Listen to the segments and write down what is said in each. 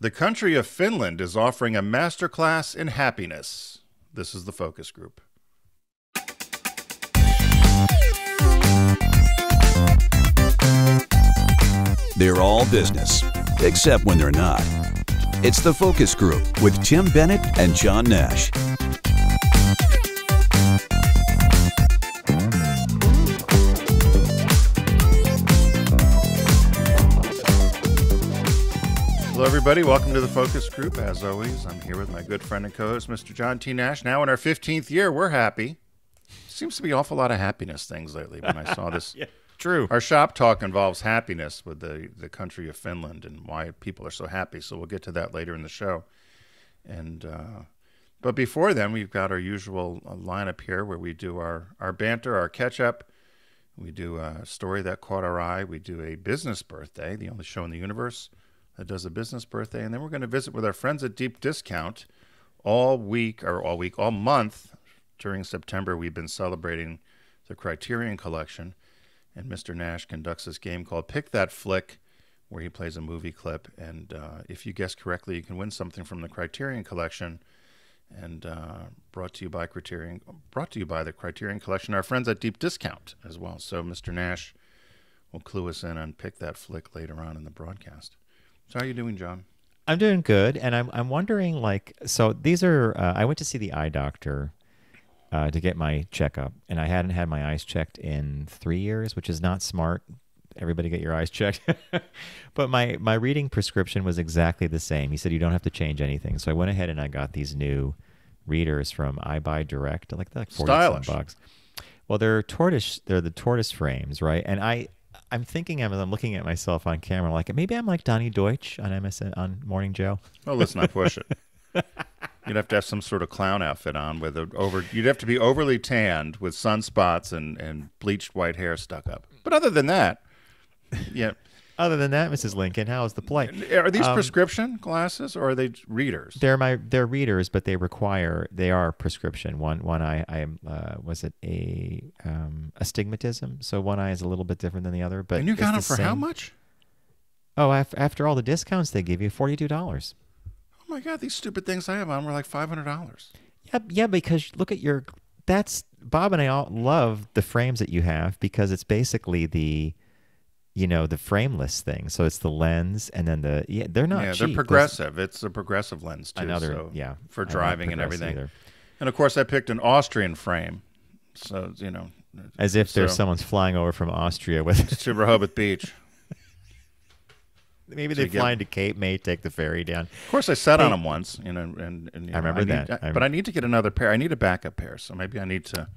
The country of Finland is offering a masterclass in happiness. This is the focus group. They're all business, except when they're not. It's the Focus Group with Tim Bennett and John Nash. Hello, everybody. Welcome to the focus group. As always, I'm here with my good friend and co-host, Mr. John T. Nash. Now in our 15th year, we're happy. Seems to be an awful lot of happiness things lately. When I saw this, yeah, True. our shop talk involves happiness with the the country of Finland and why people are so happy. So we'll get to that later in the show. And uh, but before then, we've got our usual uh, lineup here where we do our our banter, our catch up. We do a story that caught our eye. We do a business birthday, the only show in the universe that does a business birthday, and then we're going to visit with our friends at Deep Discount all week or all week, all month during September. We've been celebrating the Criterion Collection, and Mr. Nash conducts this game called Pick That Flick, where he plays a movie clip, and uh, if you guess correctly, you can win something from the Criterion Collection. And uh, brought to you by Criterion, brought to you by the Criterion Collection, our friends at Deep Discount as well. So Mr. Nash will clue us in on Pick That Flick later on in the broadcast. So how are you doing, John? I'm doing good, and I'm I'm wondering like so these are uh, I went to see the eye doctor uh, to get my checkup, and I hadn't had my eyes checked in three years, which is not smart. Everybody get your eyes checked. but my my reading prescription was exactly the same. He said you don't have to change anything, so I went ahead and I got these new readers from EyeBuyDirect, like like forty bucks. Well, they're tortoise. They're the tortoise frames, right? And I, I'm thinking as I'm looking at myself on camera, like maybe I'm like Donny Deutsch on MSN on Morning Joe. Well, let's not push it. You'd have to have some sort of clown outfit on with a over. You'd have to be overly tanned with sunspots and and bleached white hair stuck up. But other than that, yeah. Other than that, Mrs. Lincoln, how is the play? Are these Um, prescription glasses or are they readers? They're my they're readers, but they require they are prescription. One one eye I am uh, was it a um, astigmatism, so one eye is a little bit different than the other. But and you got them for how much? Oh, af- after all the discounts they give you, forty two dollars. Oh my God! These stupid things I have on were like five hundred dollars. Yeah, yeah, because look at your. That's Bob and I all love the frames that you have because it's basically the, you know, the frameless thing. So it's the lens and then the yeah, they're not yeah, cheap. they're Those- progressive. It's a progressive lens too. Another so yeah for driving and everything. either. And of course, I picked an Austrian frame. So you know, As if there's So- someone's flying over from Austria with. to Rehoboth Beach. Maybe So they you get- fly into Cape May, take the ferry down. Of course, I sat on them once, you know, and, and you I know, remember need- that. I- I but I need to get another pair. I need a backup pair, so maybe I need to.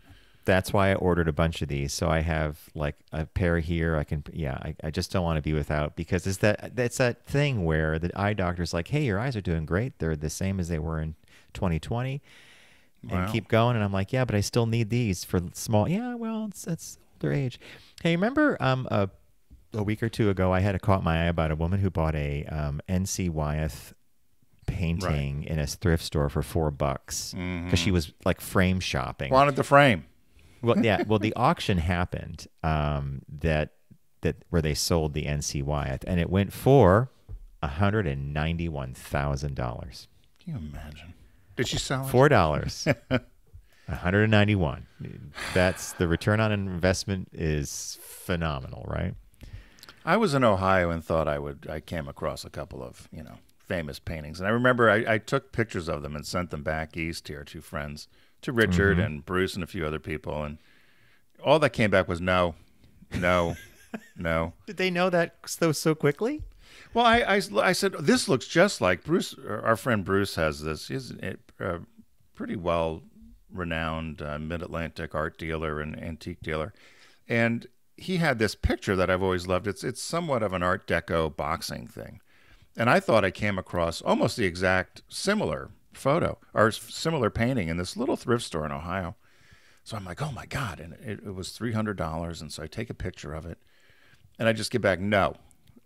That's why I ordered a bunch of these. So I have like a pair here. I can, yeah. I, I just don't want to be without because it's that that's that thing where the eye doctor's like, "Hey, your eyes are doing great. They're the same as they were in 2020, and Wow. keep going." And I'm like, "Yeah, but I still need these for small." Yeah, well, it's it's older age. Hey, remember um a a week or two ago, I had a caught my eye about a woman who bought a um, N.C. Wyeth painting in a thrift store for four bucks because she was like frame shopping. Wanted the frame. Well, yeah. Well, the auction happened um, that that where they sold the NC Wyeth, and it went for hundred and ninety one thousand dollars. Can you imagine? Did she sell it? Four dollars. One hundred and ninety one. That's the return on investment is phenomenal, right? I was in Ohio and thought I would. I came across a couple of you know famous paintings, and I remember I, I took pictures of them and sent them back east here to friends, to Richard Mm-hmm. and Bruce and a few other people, and all that came back was no, no, no. Did they know that so so quickly? Well, I, I, I said this looks just like Bruce. Our friend Bruce has this. He's a pretty well renowned uh, mid Atlantic art dealer and antique dealer, and he had this picture that I've always loved. It's it's somewhat of an Art Deco boxing thing, and I thought I came across almost the exact similar photo or similar painting in this little thrift store in Ohio. So I'm like, oh my god! And it, it was three hundred dollars, and so I take a picture of it, and I just get back no.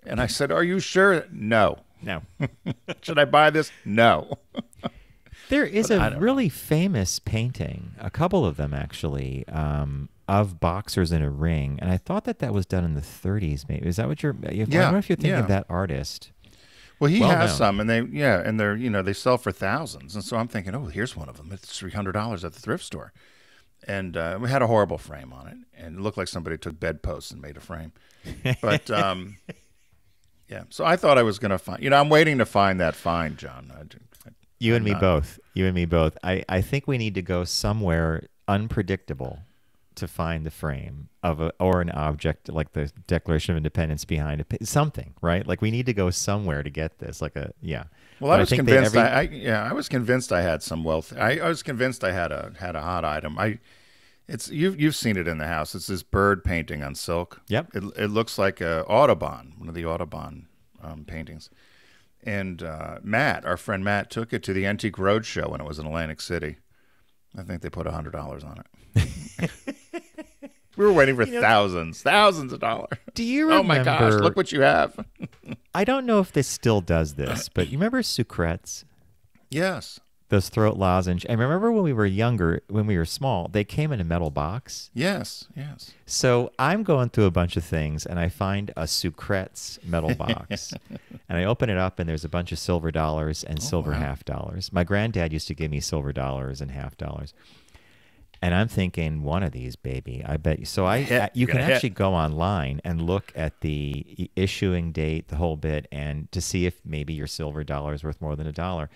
And I said, "Are you sure?" No. No. Should I buy this? No. There is a really famous painting, a couple of them actually, um, of boxers in a ring, and I thought that that was done in the 30s. Maybe is that what you're? If, I don't know if you're thinking yeah. of that artist. Well, he Well has known. some, and they yeah, and they're you know they sell for thousands, and so I'm thinking, oh, here's one of them. It's three hundred dollars at the thrift store, and uh, we had a horrible frame on it, and it looked like somebody took bedposts and made a frame. But um, yeah, so I thought I was going to find. You know, I'm waiting to find that find, John. I, I, You and I'm me not- both. You and me both. I, I think we need to go somewhere unpredictable to find the frame of a or an object like the Declaration of Independence behind it. Something, right? Like we need to go somewhere to get this. Like a yeah. Well, But I was they- convinced. every- I, I yeah, I was convinced I had some wealth. I, I was convinced I had a had a hot item. I, it's you've you've seen it in the house. It's this bird painting on silk. Yep. It it looks like a Audubon, one of the Audubon um, paintings. And uh, Matt, our friend Matt, took it to the Antique Roadshow when it was in Atlantic City. I think they put hundred dollars on it. we were waiting for thousands, thousands of dollars. Do you remember? Oh my gosh! Look what you have. I don't know if this still does this, but you remember Sucrets? yes. Those throat lozenge. And remember when we were younger, when we were small, they came in a metal box. Yes. Yes. So I'm going through a bunch of things and I find a Sucrets metal box. and I open it up and there's a bunch of silver dollars and oh, silver half dollars. My granddad used to give me silver dollars and half dollars. And I'm thinking one of these, baby. I bet you. So I, you can gonna hit. actually go online and look at the issuing date, the whole bit, and to see if maybe your silver dollar is worth more than a dollar.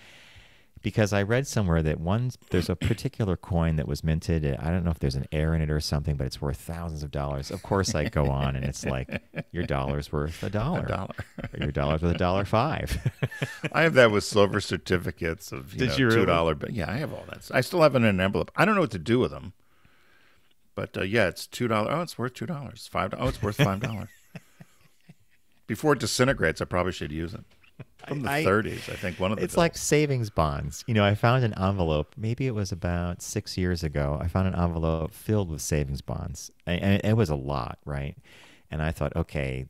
Because I read somewhere that one there's a particular coin that was minted. I don't know if there's an error in it or something, but it's worth thousands of dollars. Of course, I go on and it's like your dollar's worth a dollar. dollar. Or your dollar's worth a dollar five. I have that with silver certificates of you Did know, you two really? dollar. But yeah, I have all that. I still have it in an envelope. I don't know what to do with them. But uh, yeah, it's two dollars. Oh, it's worth two dollars. Five. Oh, it's worth five dollars. Before it disintegrates, I probably should use it. From the I- 30s, I think one of the. It's like savings bonds. You know, I found an envelope. Maybe it was about six years ago. I found an envelope filled with savings bonds, and, it was a lot, right? And I thought, okay,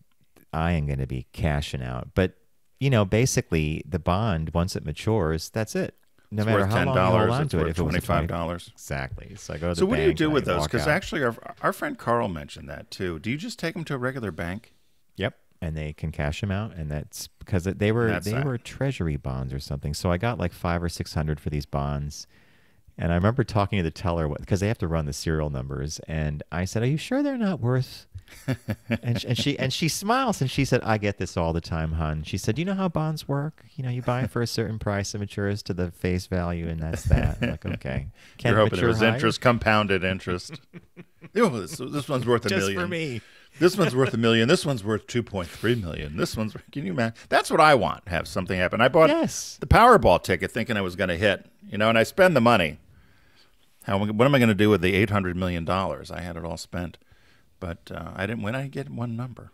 I am going to be cashing out. But you know, basically, the bond once it matures, that's it. No it's matter how long you hold on to it, if twenty five dollars exactly. So I go to the So what do you do with those? Because actually, our our friend Carl mentioned that too. Do you just take them to a regular bank? Yep, and they can cash them out, and that's because they were That's they that. were treasury bonds or something. So I got like five or six hundred for these bonds, and I remember talking to the teller because they have to run the serial numbers, and I said, "Are you sure they're not worth?" and, sh- and she and she smiles and she said, "I get this all the time, hon." She said, Do "You know how bonds work? You know, you buy for a certain price, it matures to the face value, and that's that." I'm like, okay, can You're hoping there mature was higher? interest, compounded interest. this, this one's worth a just million. for me. This one's worth a million. This one's worth two point three million. This one's can you imagine? That's what I want. Have something happen. I bought Yes. the Powerball ticket thinking I was going to hit. You know, and I spend the money. How what am I going to do with the eight hundred million dollars? I had it all spent, but uh, I didn't win. I get one number.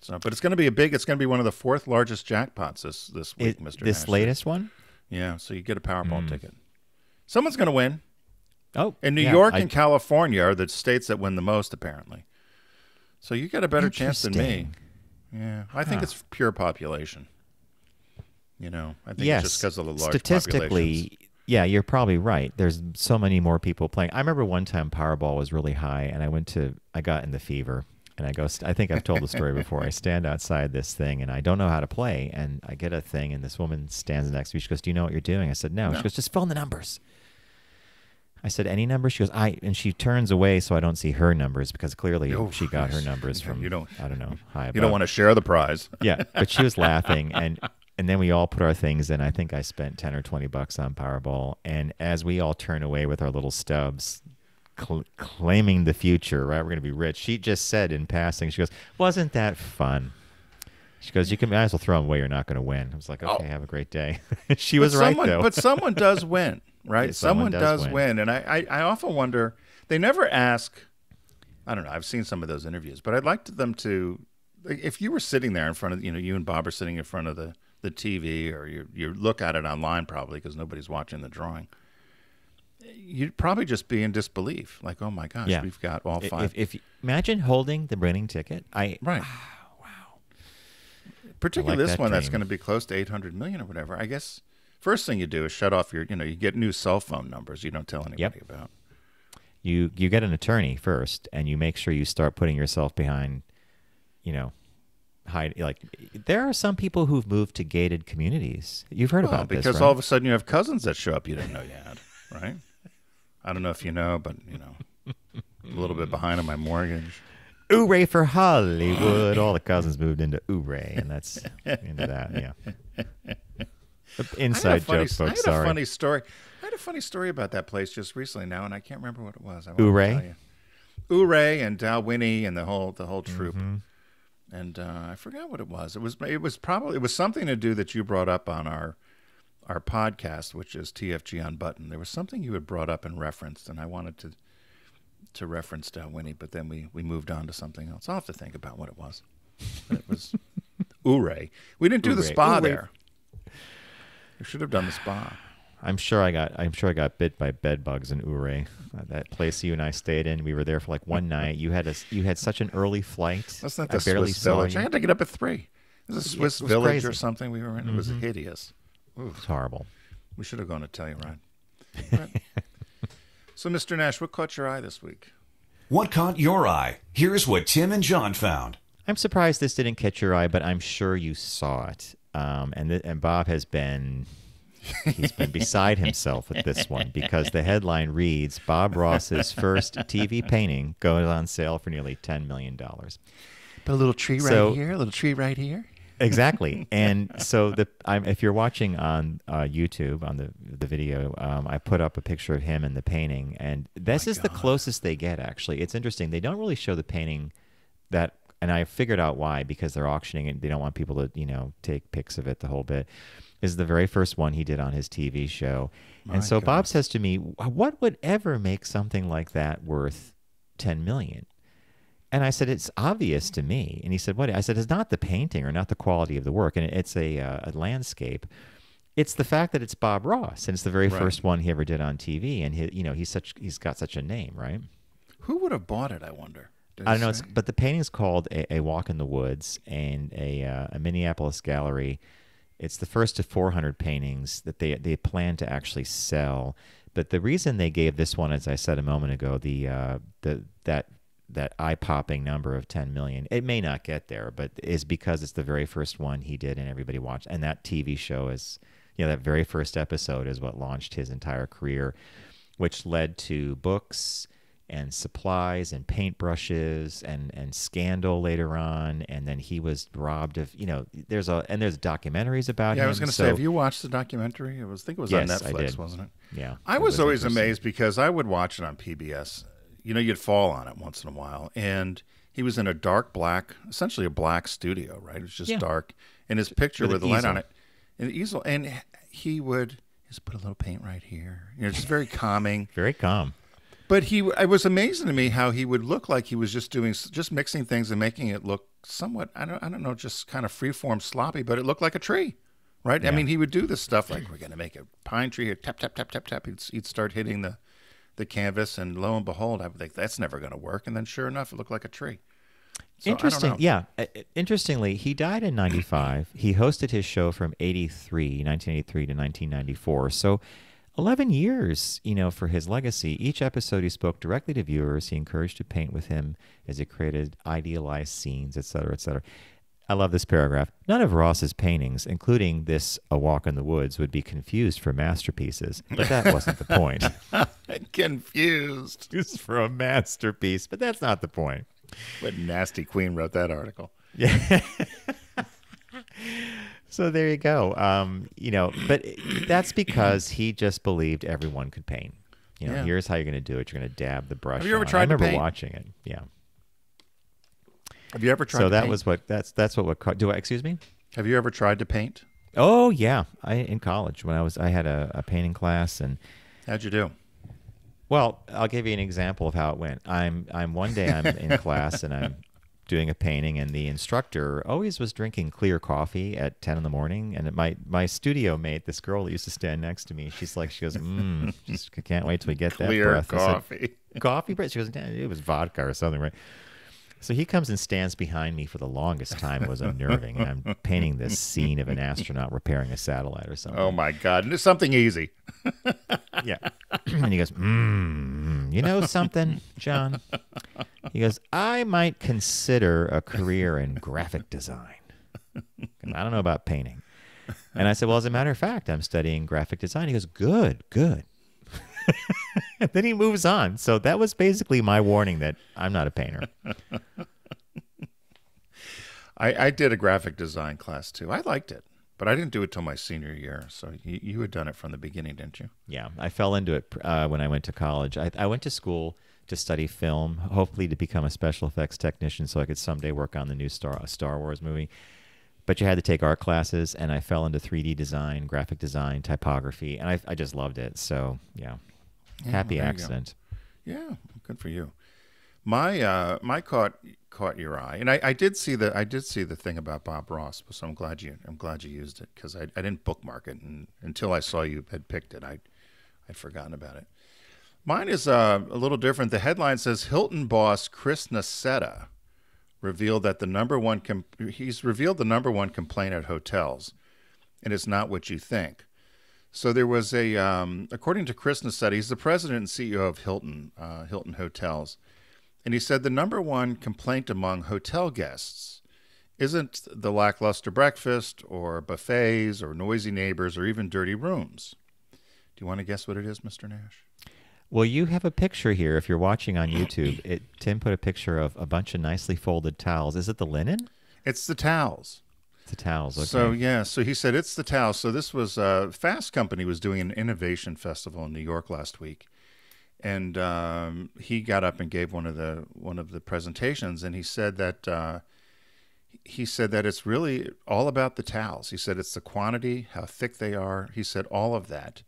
So, but it's going to be a big. It's going to be one of the fourth largest jackpots this this week, It- Mister. this latest one? Yeah. So you get a Powerball ticket. Someone's going to win. Oh, And New yeah, York I- and California are the states that win the most, apparently. So you got a better chance than me. Yeah, I think it's pure population. You know, I think yes, it's just because of the large statistically, yeah, you're probably right. There's so many more people playing. I remember one time Powerball was really high, and I went to, I got in the fever, and I go. I think I've told the story before. I stand outside this thing, and I don't know how to play, and I get a thing, and this woman stands next to me. She goes, "Do you know what you're doing?" I said, "No." No. She goes, "Just fill in the numbers." I said, "Any number? She goes, "I," and she turns away so I don't see her numbers because clearly Oh, she got her numbers Yeah, from you don't- I don't know high You don't want to share the prize. yeah, but she was laughing, and and then we all put our things in. I think I spent ten or twenty bucks on Powerball, and as we all turn away with our little stubs, cl- claiming the future, right? We're gonna be rich. She just said in passing, she goes, "Wasn't that fun?" She goes, "You can might as well throw them away. You're not gonna win." I was like, oh. "Okay, Oh. have a great day." she was but right someone, though. but someone does win, right? Someone someone, does does, win. win. and I, I, I often wonder. They never ask. I don't know. I've seen some of those interviews, but I'd like them to. If you were sitting there in front of, you know, you and Bob are sitting in front of the the TV, or you you look at it online probably because nobody's watching the drawing. You'd probably just be in disbelief, like, "Oh my gosh, Yeah. we've got all five. if, if imagine holding the winning ticket, I Right. Ah, Particularly like this that one that's going to be close to 800 million or whatever. I guess first thing you do is shut off your, you know, you get new cell phone numbers you don't tell anybody Yep. about. you you get an attorney first and you make sure you start putting yourself behind you know hide. Like there are some people who've moved to gated communities. You've heard Well, about this, because right? all of a sudden you have cousins that show up you didn't know you had, right? I don't know if you know, but you know, a little bit behind on my mortgage. Ooray for Hollywood. All the cousins moved into Ouray, and that's into that. Yeah. I had a Inside funny, joke, I folks. had a funny story. I had a funny story about that place just recently now, and I can't remember what it was. I Ouray? tell you. Ouray and Dalwhinnie and the whole the whole troop. Mm-hmm. And uh, I forgot what it was. It was it was probably it was something to do that you brought up on our our podcast, which is TFG Unbuttoned. There was something you had brought up and referenced, and I wanted to to reference Dalwhinnie, but then we we moved on to something else. I'll have to think about what it was. But it was Ouray. We didn't do the spa Ouray. there. We should have done the spa. I'm sure I got. I'm sure I got bit by bed bugs in Ouray. Uh, that place you and I stayed in. We were there for like one night. You had a. You had such an early flight. That's not I the barely Swiss village. you. I had to get up at three. It was a Swiss was village crazy. Mm-hmm. or something we were in. It was hideous. It's horrible. We should have gone to Telluride. But- so, Mr. Nash, what caught your eye this week? What caught your eye? Here's what Tim and John found. I'm surprised this didn't catch your eye, but I'm sure you saw it. Um, and th- and Bob has been he's been beside himself with this one because the headline reads Bob Ross's first TV painting goes on sale for nearly ten million dollars. Put a little tree right here, a little tree right here. Exactly, and so the I'm, if you're watching on uh, YouTube on the the video, um, I put up a picture of him and the painting, and this is the closest they get. Actually, it's interesting. They don't really show the painting that, and I figured out why because they're auctioning it. They don't want people to you know take pics of it the whole bit. This is the very first one he did on his TV show, and so Bob says to me, "What would ever make something like that worth ten million? And I said, it's obvious to me. And he said, what? I said, it's not the painting or not the quality of the work. And it's a, uh, a landscape. It's the fact that it's Bob Ross. And it's the very Right. first one he ever did on TV. And he, you know, he's such, he's got such a name, right? Who would have bought it? I wonder. Did I don't know. It's, but the painting's called a, a Walk in the Woods and a, uh, a Minneapolis gallery. It's the first of 400 paintings that they, they plan to actually sell. But the reason they gave this one, as I said a moment ago, the, uh, the, that, that eye-popping number of 10 million it may not get there but is because it's the very first one he did and everybody watched and that tv show is you know that very first episode is what launched his entire career which led to books and supplies and paintbrushes and and scandal later on and then he was robbed of you know there's a and there's documentaries about him. Yeah, him I was going to so- say, have you watched the documentary? It was, I think it was on Yes, I Netflix, wasn't it? yeah I it was, always amazed because I would watch it on PBS. You know, you'd fall on it once in a while, and he was in a dark black, essentially a black studio, right? It was just Yeah. dark, and his picture With with, the light on it, an easel, and he would just put a little paint right here. You know, just very calming. very calm But he, it was amazing to me how he would look like he was just doing, just mixing things and making it look somewhat, I don't, I don't know, just kind of freeform, sloppy, but it looked like a tree, right? I mean, he would do this stuff like we're going to make a pine tree here, tap, tap, tap, tap, tap. He'd, he'd start hitting the, the canvas, and lo and behold, I would think that's never going to work. And then sure enough, it looked like a tree. So, Interesting. Yeah. Uh, Interestingly, he died in 95. he hosted his show from 83, 1983 to 1994. So 11 years, you know, for his legacy. Each episode he spoke directly to viewers. He encouraged to paint with him as he created idealized scenes, etc., cetera, et cetera. I love this paragraph. None of Ross's paintings, including this A Walk in the Woods, would be confused for masterpieces, but that wasn't the point. Confused. It's for a masterpiece, but that's not the point. What nasty queen wrote that article? So there you go. Um, you know, but that's because he just believed everyone could paint. You know, Yeah. here's how you're going to do it. You're going to dab the brush. Have you ever on. tried I to remember paint? watching it. Yeah. Have you ever tried So to that paint? was what that's that's what what do I excuse me? Have you ever tried to paint? Oh yeah, I in college when I was I had a, a painting class and How'd you do? Well, I'll give you an example of how it went. I'm I'm one day I'm in class and I'm doing a painting and the instructor always was drinking clear coffee at 10 in the morning. And my my studio mate this girl that used to stand next to me she's like she goes mm, just can't wait till we get that Clear breath. I said, coffee. coffee breath? She goes it was vodka or something right so he comes and stands behind me for the longest time it was unnerving and I'm painting this scene of an astronaut repairing a satellite or something Oh my God! It's something easy. yeah. and he goes, mm, you know something, John? He goes, I might consider a career in graphic design. I don't know about painting. And I said, Well, as a matter of fact, I'm studying graphic design. He goes, Good, good. then he moves on. So that was basically my warning that I'm not a painter. I, I did a graphic design class too. I liked it, but I didn't do it till my senior year. So you, you had done it from the beginning, didn't you? Yeah, I fell into it uh, when I went to college. I, I went to school to study film, hopefully to become a special effects technician, so I could someday work on the new Star Star Wars movie. But you had to take art classes, and I fell into 3D design, graphic design, typography, and I, I just loved it. So Yeah, happy you go. accident. Yeah, good for you. My uh, my caught caught your eye, and I, I did see the I did see the thing about Bob Ross, so I'm glad you I'm glad you used it because I, I didn't bookmark it and, until I saw you had picked it. I I'd forgotten about it. Mine is uh, a little different. The headline says Hilton boss Chris Nassetta revealed that the number one he's revealed the number one complaint at hotels, and it's not what you think. So there was a, um, according to Chris Nassetta, he's the president and CEO of Hilton, uh, Hilton Hotels, and he said the number one complaint among hotel guests isn't the lackluster breakfast or buffets or noisy neighbors or even dirty rooms. Do you want to guess what it is, Mr. Nash? Well, you have a picture here. If you're watching on YouTube, it, Tim put a picture of a bunch of nicely folded towels. Is it the linen? It's the towels. The towels. Okay. So yeah, so he said it's the towels. So this was uh, Fast Company was doing an innovation festival in New York last week, and um, he got up and gave one of the one of the presentations, and he said that uh, he said that it's really all about the towels. He said it's the quantity, how thick they are. He said all of that.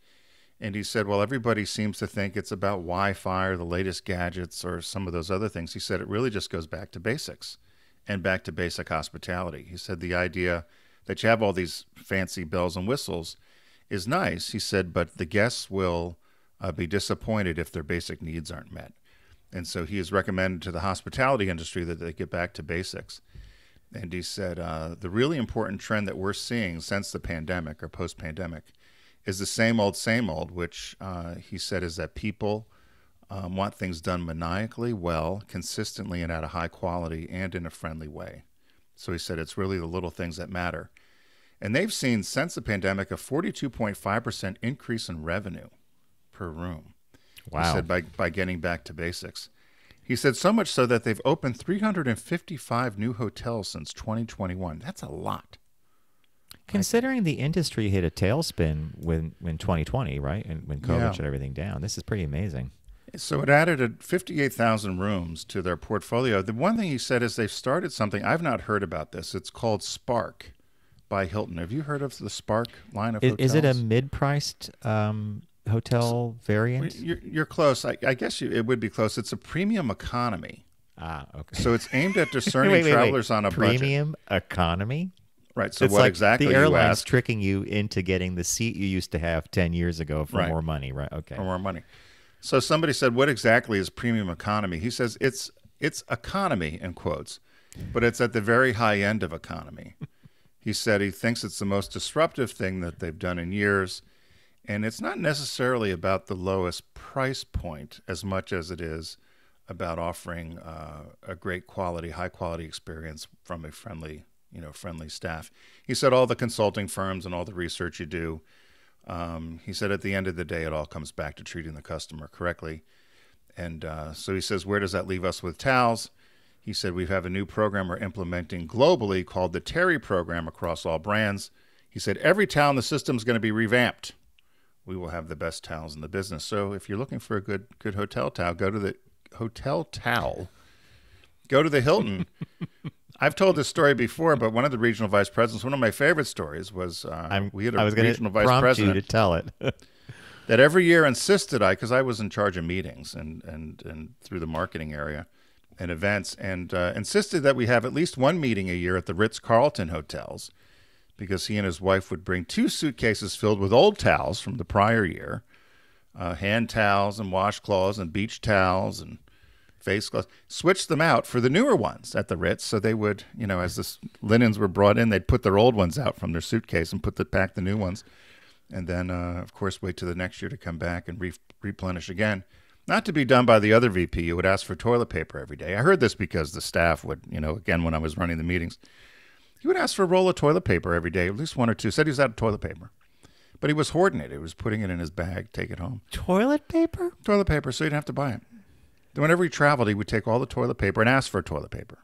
And he said, well, everybody seems to think it's about Wi Fi or the latest gadgets or some of those other things. He said it really just goes back to basics and back to basic hospitality. He said the idea that you have all these fancy bells and whistles is nice. He said, but the guests will uh, be disappointed if their basic needs aren't met. And so he has recommended to the hospitality industry that they get back to basics. And he said uh, the really important trend that we're seeing since the pandemic or post pandemic is the same old, same old, which uh, he said is that people um, want things done maniacally well, consistently, and at a high quality and in a friendly way. So he said it's really the little things that matter. And they've seen since the pandemic a 42.5% increase in revenue per room. Wow. He said by, by getting back to basics. He said so much so that they've opened 355 new hotels since 2021. That's a lot. Considering the industry hit a tailspin when in 2020, right, and when COVID Yeah. shut everything down, this is pretty amazing. So it added 58,000 rooms to their portfolio. The one thing he said is they've started something. I've not heard about this. It's called Spark by Hilton. Have you heard of the Spark line of Is, hotels? is it a mid-priced um, hotel variant? You're, you're close. I, I guess you, it would be close. It's a premium economy. ah, okay. So it's aimed at discerning Wait, wait, wait. travelers on a budget. premium economy. Right. So it's what like exactly the airline's tricking you into getting the seat you used to have 10 years ago for Right. more money, right? Okay. for more money. So somebody said, "What exactly is premium economy?" He says, "It's it's economy in quotes, but it's at the very high end of economy." he said he thinks it's the most disruptive thing that they've done in years, and it's not necessarily about the lowest price point as much as it is about offering uh, a great quality, high quality experience from a friendly, you know, friendly staff. He said all the consulting firms and all the research you do. Um, he said at the end of the day, it all comes back to treating the customer correctly. And uh, so he says, where does that leave us with towels? He said, we have a new program we're implementing globally called the Terry program across all brands. He said, every towel in the system is going to be revamped. We will have the best towels in the business. So if you're looking for a good good hotel towel, go to the hotel towel. Go to the Hilton. I've told this story before, but one of the regional vice presidents, one of my favorite stories was uh, I'm, we had a I was going regional to vice prompt president you to tell it. that every year insisted I, because I was in charge of meetings and, and, and through the marketing area and events, and uh, insisted that we have at least one meeting a year at the Ritz Carlton hotels because he and his wife would bring two suitcases filled with old towels from the prior year uh, hand towels and washcloths and beach towels and face cloths, switch them out for the newer ones at the Ritz. So they would, you know, as the linens were brought in, they'd put their old ones out from their suitcase and put the pack the new ones and then uh, of course wait till the next year to come back and re- replenish again. Not to be done by the other VP who would ask for toilet paper every day. I heard this because the staff would, you know, again, when I was running the meetings, he would ask for a roll of toilet paper every day, at least one or two. Said he was out of toilet paper. But he was hoarding it. He was putting it in his bag, take it home. Toilet paper? Toilet paper, so you didn't have to buy it. Whenever he traveled, he would take all the toilet paper and ask for toilet paper.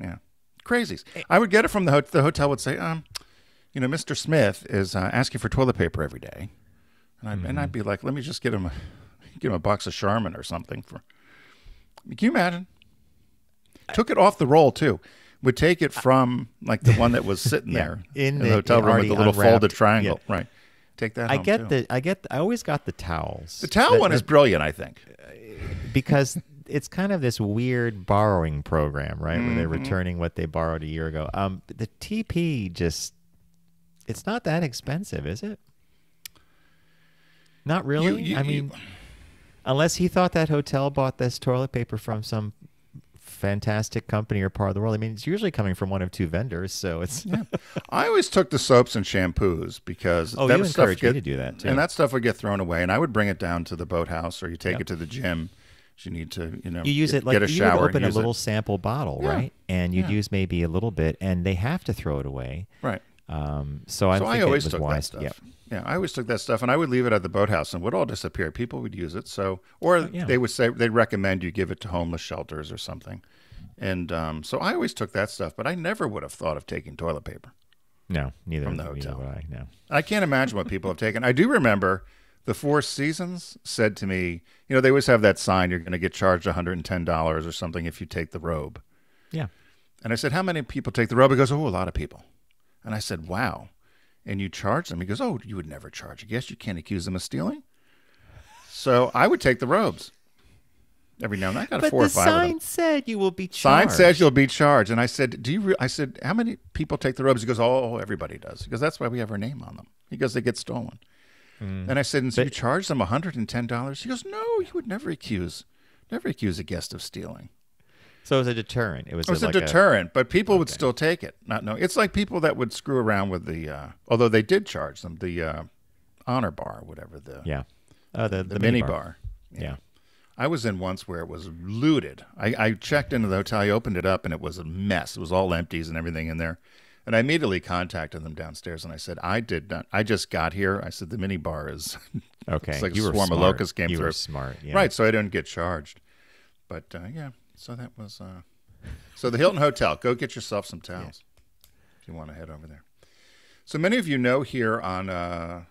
Yeah. Crazies. I would get it from the, ho- the hotel would say, um, you know, Mr. Smith is uh, asking for toilet paper every day. And, I, and I'd be like, let me just get him a, get him a box of Charmin or something. For Can you imagine? Took it off the roll, too. Would take it from like the one that was sitting Yeah, there in the, the- hotel room with the little unwrapped. folded triangle. Yeah. Right. Take that I get too. the I get I always got the towels. The towel That- one is brilliant, I think. Because it's kind of this weird borrowing program, right? Where Mm-hmm. they're returning what they borrowed a year ago. Um, the TP just it's not that expensive, is it? Not really. you- I you- mean, unless he thought that hotel bought this toilet paper from some fantastic company or part of the world. I mean, it's usually coming from one of two vendors, so it's I always took the soaps and shampoos because Oh, that you stuff encourage me get- to do that, too. and that stuff would get thrown away. And I would bring it down to the boathouse, or you take Yep. it to the gym. You need to, you know, you use get, it like you would open a little it. sample bottle, Yeah. right? And you'd Yeah. use maybe a little bit, and they have to throw it away. right. Um, so I so think I always it was took wise. that stuff. Yep. Yeah, I always took that stuff, and I would leave it at the boathouse, and it would all disappear. People would use it, so or yeah. they would say they'd recommend you give it to homeless shelters or something. And um, so I always took that stuff, but I never would have thought of taking toilet paper. No, neither, From the hotel. would I. No. I can't imagine what people have taken. I do remember the Four Seasons said to me, you know, they always have that sign you're going to get charged $110 or something if you take the robe. Yeah. And I said, How many people take the robe? He goes, Oh, a lot of people. And I said, Wow. And you charge them? He goes, Oh, you would never charge. I guess you can't accuse them of stealing. So I would take the robes every now and then. I got But four the or five of them. sign said you will be charged. Sign says you'll be charged. And I said, Do you? Re-? I said, How many people take the robes? He goes, Oh, everybody does. He goes, That's why we have our name on them. He goes, They get stolen. And I said, And so you charge them $110? He goes, No, you would never accuse, never accuse a guest of stealing. So it was a deterrent. It was, It was like a deterrent, but people would still take it. Not know. It's like people that would screw around with the, uh, although they did charge them the uh, honor bar, whatever the yeah. Oh, the, the, mini bar. Yeah. I was in once where it was looted. I, I checked into the hotel. I opened it up and it was a mess. It was all empties and everything in there. And I immediately contacted them downstairs and I said, I did not. I just got here. I said the mini bar is Okay. It's like a you were swarm of smart. locusts came you through. were smart. Yeah. right. So I didn't get charged. But uh, yeah, so that was. Uh, so the Hilton Hotel. Go get yourself some towels if you want to head over there. So many of you know here on uh,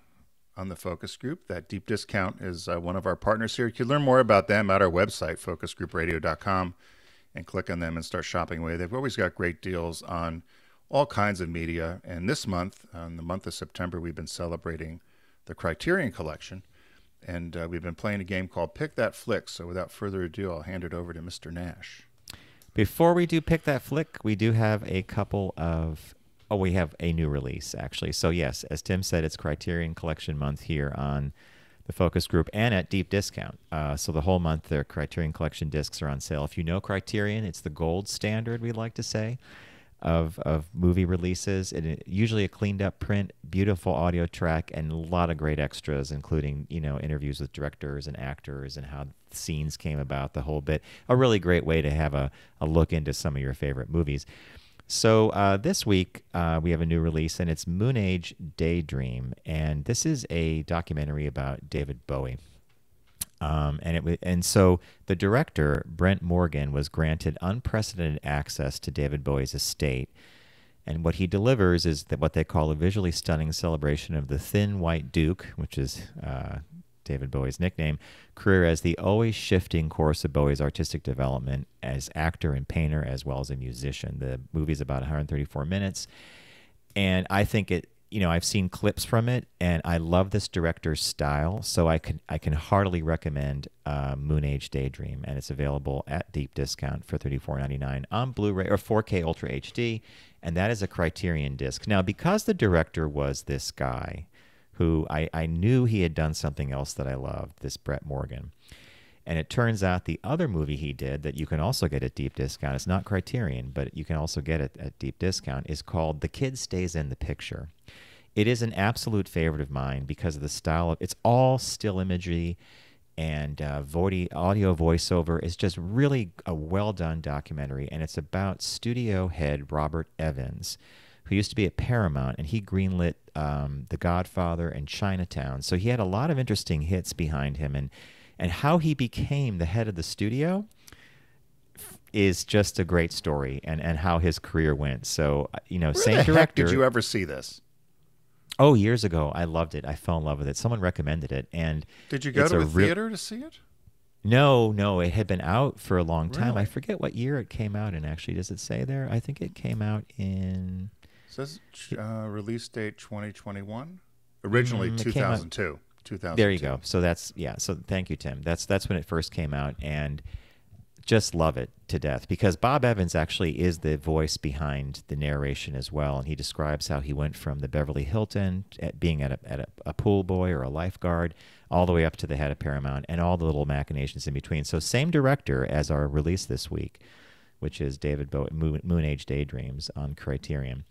on the Focus Group that Deep Discount is uh, one of our partners here. You can learn more about them at our website, focusgroupradio.com, and click on them and start shopping away. They've always got great deals on all kinds of media. And this month, in the month of September, we've been celebrating the Criterion Collection. And uh, we've been playing a game called Pick That Flick. So without further ado, I'll hand it over to Mr. Nash. Before we do pick that flick, we do have a couple of. Oh, we have a new release actually. So yes, as Tim said, it's Criterion Collection Month here on the Focus Group and at deep discount. Uh, so the whole month, their Criterion Collection discs are on sale. If you know Criterion, it's the gold standard. we'd like to say of of movie releases. It- usually a cleaned up print, beautiful audio track, and a lot of great extras, including you know interviews with directors and actors and how scenes came about, the whole bit. A really great way to have a, a look into some of your favorite movies. So uh, this week uh, we have a new release, and it's Moonage Daydream, and this is a documentary about David Bowie. Um, and it wa- and so the director Brett Morgan was granted unprecedented access to David Bowie's estate, and what he delivers is that what they call a visually stunning celebration of the Thin White Duke, which is uh, David Bowie's nickname, career as the always shifting course of Bowie's artistic development as actor and painter as well as a musician. The movie is about 134 minutes, and I think it. You know, I've seen clips from it, and I love this director's style. So I can I can heartily recommend uh, Moonage Daydream, and it's available at deep discount for thirty four ninety nine on Blu-ray or four K Ultra HD, and that is a Criterion disc. Now, because the director was this guy, who I, I knew he had done something else that I loved, this Brett Morgan. And it turns out the other movie he did that you can also get at deep discount, it's not Criterion, but you can also get it at deep discount, is called The Kid Stays in the Picture. It is an absolute favorite of mine because of the style of it's all still imagery and uh, audio voiceover. It's just really a well done documentary, and it's about studio head Robert Evans, who used to be at Paramount, and he greenlit um, The Godfather and Chinatown. So he had a lot of interesting hits behind him, and and how he became the head of the studio is just a great story, and and how his career went. So uh, you know, Where same the director. heck did you ever see this? Oh, years ago, I loved it. I fell in love with it. Someone recommended it, and Did you go to a, real- theater to see it? No, no, it had been out for a long time. I forget what year it came out in. Actually, does it say there? I think it came out in. It says uh, release date 2021. Originally Mm, came out- 2002. 2002. There you go. So that's yeah. So thank you, Tim. That's that's when it first came out, and just love it to death because Bob Evans actually is the voice behind the narration as well, and he describes how he went from the Beverly Hilton at being at a at a, a pool boy or a lifeguard all the way up to the head of Paramount and all the little machinations in between. So same director as our release this week, which is David Bowie, Moon, Moonage Daydreams on Criterion.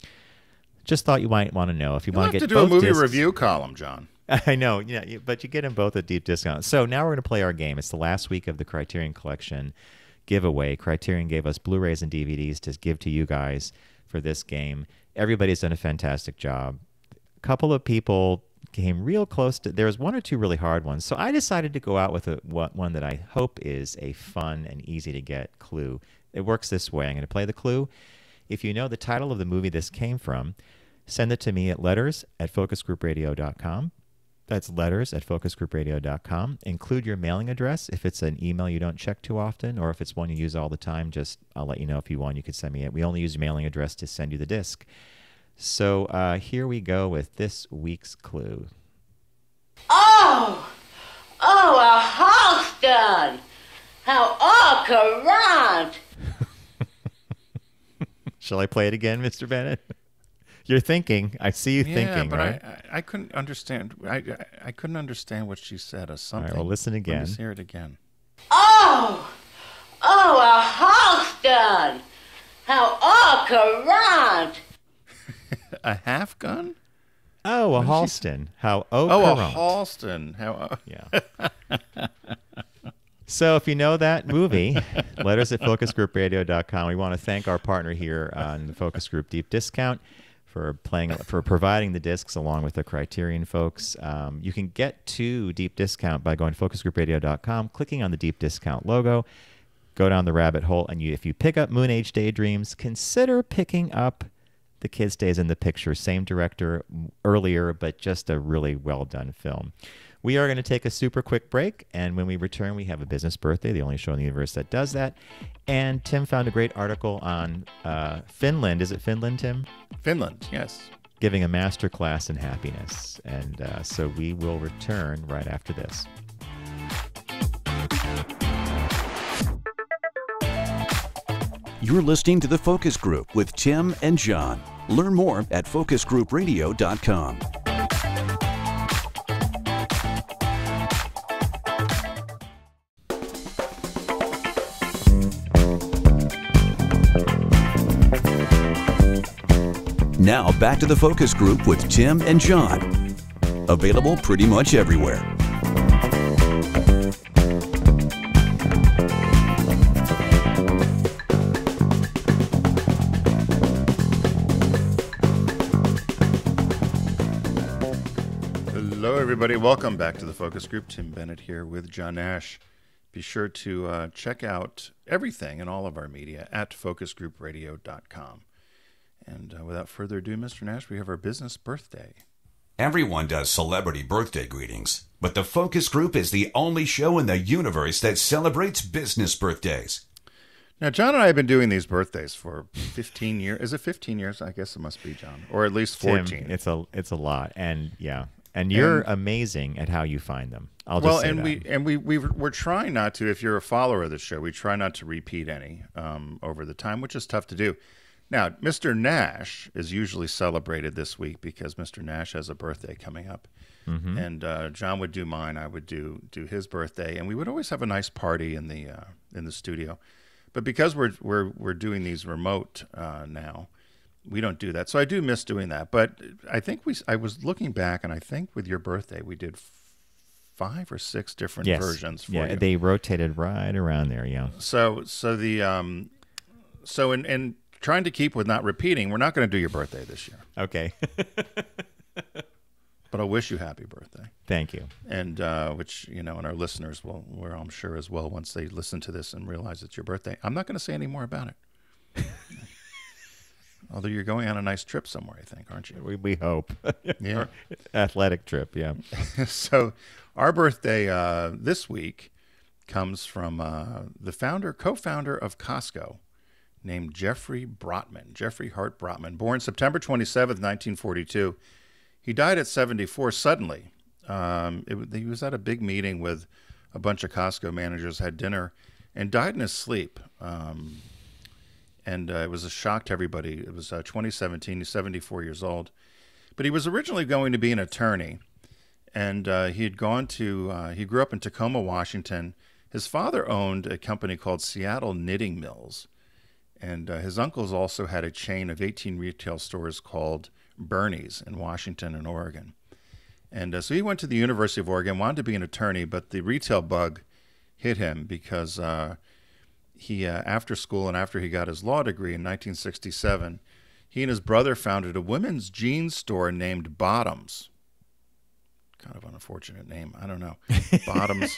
Just thought you might want to know if you You'll want to to get do a movie discs- review column, John. I know, yeah, but you get them both at deep discount. So now we're going to play our game. It's the last week of the Criterion Collection giveaway. Criterion gave us Blu-rays and DVDs to give to you guys for this game. Everybody's done a fantastic job. A couple of people came real close to. There was one or two really hard ones, so I decided to go out with a one that I hope is a fun and easy to get clue. It works this way. I'm going to play the clue. If you know the title of the movie this came from, send it to me at letters at focusgroupradio.com. That's letters at focusgroupradio.com. Include your mailing address if it's an email you don't check too often, or if it's one you use all the time. Just I'll let you know if you want. You could send me it. We only use your mailing address to send you the disc. So uh, here we go with this week's clue. Oh! Oh, a Halston! How awkward! Shall I play it again, Mr. Bennett? You're thinking. I see you yeah, thinking, but right? I, I, I couldn't understand. I, I, I couldn't understand what she said. Or something. well, listen again. Let again. me hear it again. Oh! Oh, a Halston! How awkward! A half gun? oh, a did Halston. How oh, Oh, a. Halston. How? Uh, Yeah. so if you know that movie, letters at focusgroupradio.com. We want to thank our partner here on the Focus Group Deep Discount for playing for providing the discs along with the Criterion folks. Um, you can get to Deep Discount by going to focusgroupradio.com, clicking on the Deep Discount logo, go down the rabbit hole, and you if you pick up Moonage Daydreams, consider picking up the Kid Stays in the Picture. Same director earlier, but just a really well done film. We are going to take a super quick break, and when we return, we have a business birthday, the only show in the universe that does that. And Tim found a great article on uh, Finland. Is it Finland, Tim? Finland. Yes. Giving a master class in happiness. And uh, so we will return right after this. You're listening to The Focus Group with Tim and John. Learn more at focusgroupradio.com. Now back to The Focus Group with Tim and John. Available pretty much everywhere. Hello, everybody. Welcome back to the Focus Group. Tim Bennett here with John Nash. Be sure to uh, check out everything and all of our media at focusgroupradio.com. And uh, without further ado, Mr. Nash, we have our business birthday. Everyone does celebrity birthday greetings, but the Focus Group is the only show in the universe that celebrates business birthdays. Now, John and I have been doing these birthdays for 15 years. Is it 15 years? I guess it must be, John. Or at least 14. Tim, it's a it's a lot, and yeah, and you're amazing at how you find them. I'll just well, say and that. we and we we we're trying not to. If you're a follower of the show, we try not to repeat any um, over the time, which is tough to do. Now, Mr. Nash is usually celebrated this week because Mr. Nash has a birthday coming up, Mm-hmm. and uh, John would do mine. I would do do his birthday, and we would always have a nice party in the uh, in the studio. But because we're we're we're doing these remote uh, now, we don't do that. So I do miss doing that. But I think we I was looking back, and I think with your birthday we did five or six different yes. versions for yeah, you. they rotated right around there. Yeah. so so the um, so and in trying to keep with not repeating, we're not going to do your birthday this year, Okay. but I'll wish you happy birthday. Thank you. and uh, which you know, and our listeners will, will, I'm sure as well, once they listen to this and realize it's your birthday. I'm not going to say any more about it. Although you're going on a nice trip somewhere, I think, aren't you? We, we hope. Yeah. Athletic trip. Yeah. so, our birthday uh, this week comes from uh, the founder, co-founder of Costco, named Jeffrey Brotman. Jeffrey Hart Brotman, born September 27th, 1942. He died at 74 suddenly. Um, it, he was at a big meeting with a bunch of Costco managers, had dinner, and died in his sleep. Um, and uh, it was a shock to everybody. It was uh, 2017. He's 74 years old, but he was originally going to be an attorney, and uh, he had gone to. Uh, he grew up in Tacoma, Washington. His father owned a company called Seattle Knitting Mills, and uh, his uncles also had a chain of 18 retail stores called Bernie's in Washington and Oregon. And uh, so he went to the University of Oregon, wanted to be an attorney, but the retail bug hit him because uh, he, uh, after school and after he got his law degree in 1967, he and his brother founded a women's jeans store named Bottoms. Kind of an unfortunate name. I don't know. Bottoms.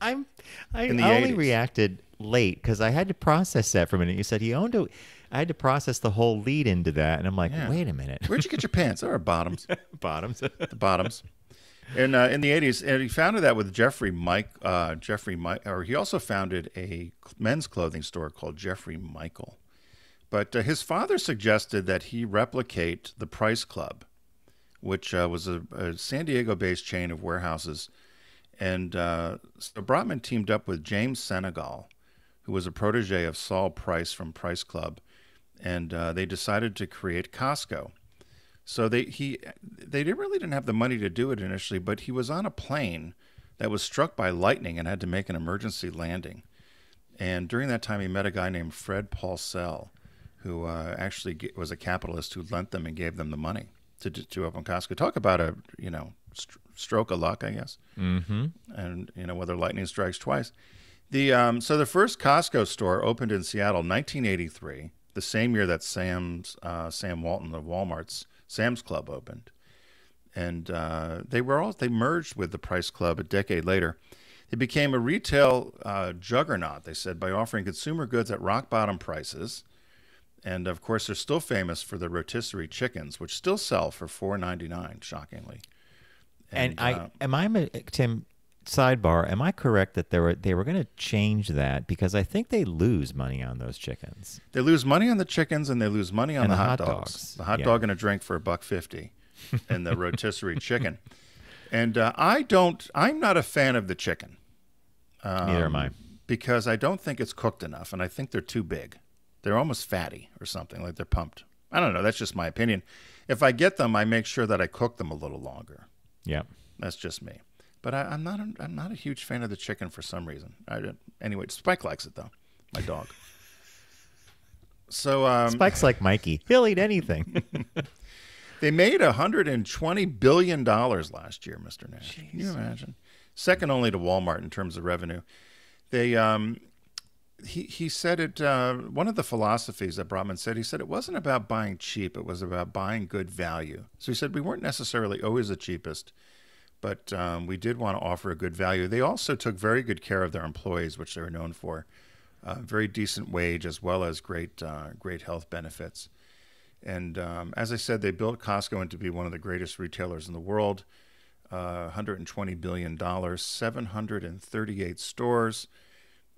I'm. I, In the I only 80s. reacted late because I had to process that for a minute. You said he owned a. I had to process the whole lead into that, and I'm like, Yeah. wait a minute. Where'd you get your pants? They were bottoms. Bottoms. the bottoms. In uh, in the eighties, and he founded that with Jeffrey Mike. Uh, Jeffrey Mike, or he also founded a men's clothing store called Jeffrey Michael. But uh, his father suggested that he replicate the Price Club, which uh, was a, a San Diego-based chain of warehouses. And uh, so Brotman teamed up with James Sinegal, who was a protege of Sol Price from Price Club, and uh, they decided to create Costco. So they he they didn't really didn't have the money to do it initially, but he was on a plane that was struck by lightning and had to make an emergency landing. And during that time, he met a guy named Fred Paulsell, who uh, actually was a capitalist who lent them and gave them the money to to open Costco. Talk about a you know st- stroke of luck, I guess. Mm-hmm. And you know whether lightning strikes twice. The um, so the first Costco store opened in Seattle, 1983, the same year that Sam's uh, Sam Walton of Walmart's Sam's Club opened, and uh, they were all they merged with the Price Club a decade later. It became a retail uh, juggernaut, they said, by offering consumer goods at rock bottom prices. And of course, they're still famous for their rotisserie chickens, which still sell for four ninety nine. Shockingly, And, uh, I am I Tim. Sidebar: Am I correct that they were they were going to change that because I think they lose money on those chickens. They lose money on the chickens and they lose money on the, the hot, hot dogs. dogs, The hot yeah. dog and a drink for a buck fifty, and the rotisserie chicken. And uh, I don't. I'm not a fan of the chicken Neither am I. Um, because I don't think it's cooked enough, and I think they're too big. They're almost fatty or something like they're pumped. I don't know. That's just my opinion. If I get them, I make sure that I cook them a little longer. Yeah. That's just me. But I, I'm not. A, I'm not a huge fan of the chicken for some reason. I anyway, Spike likes it though. My dog. So um, Spike's like Mikey. He'll eat anything. They made 120 billion dollars last year, Mr. Nash. Can you imagine? Second only to Walmart in terms of revenue. They um, he he said it. Uh, one of the philosophies that Brotman said, he said it wasn't about buying cheap; it was about buying good value. So he said we weren't necessarily always the cheapest, but um, we did want to offer a good value. They also took very good care of their employees, which they were known for. Uh, very decent wage as well as great uh, great health benefits. And um, as I said, they built Costco into be one of the greatest retailers in the world. Uh, 120 billion dollars, 738 stores,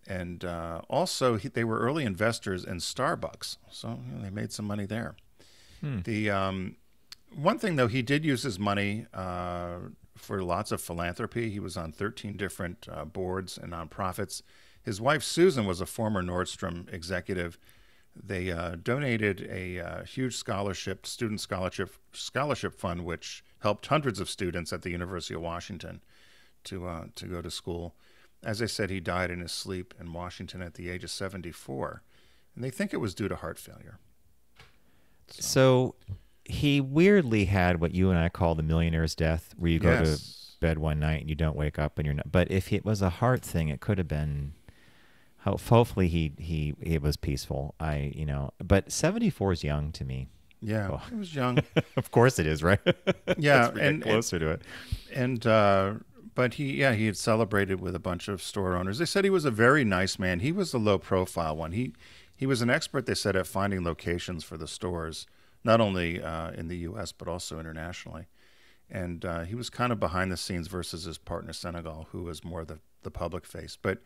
and uh, also he, they were early investors in Starbucks, so you know, they made some money there. The um, one thing though, he did use his money uh, for lots of philanthropy. He was on 13 different uh, boards and nonprofits. His wife Susan was a former Nordstrom executive. They uh, donated a uh, huge scholarship, student scholarship scholarship fund, which helped hundreds of students at the University of Washington to uh, to go to school. As I said, he died in his sleep in Washington at the age of 74, and they think it was due to heart failure. so he weirdly had what you and I call the millionaire's death, where you go Yes. bed one night and you don't wake up and you're not. But if it was a heart thing, it could have been. Hopefully he he it was peaceful. I you know, but 74 is young to me. Yeah, Oh. he was young. of course it is, right? Yeah, and- and- closer to it. and uh, but he yeah he had celebrated with a bunch of store owners. They said he was a very nice man. He was the low profile one. He he was an expert. They said at finding locations for the stores, not only uh, in the U.S. but also internationally. And uh, he was kind of behind the scenes versus his partner Sinegal, who was more the the public face. But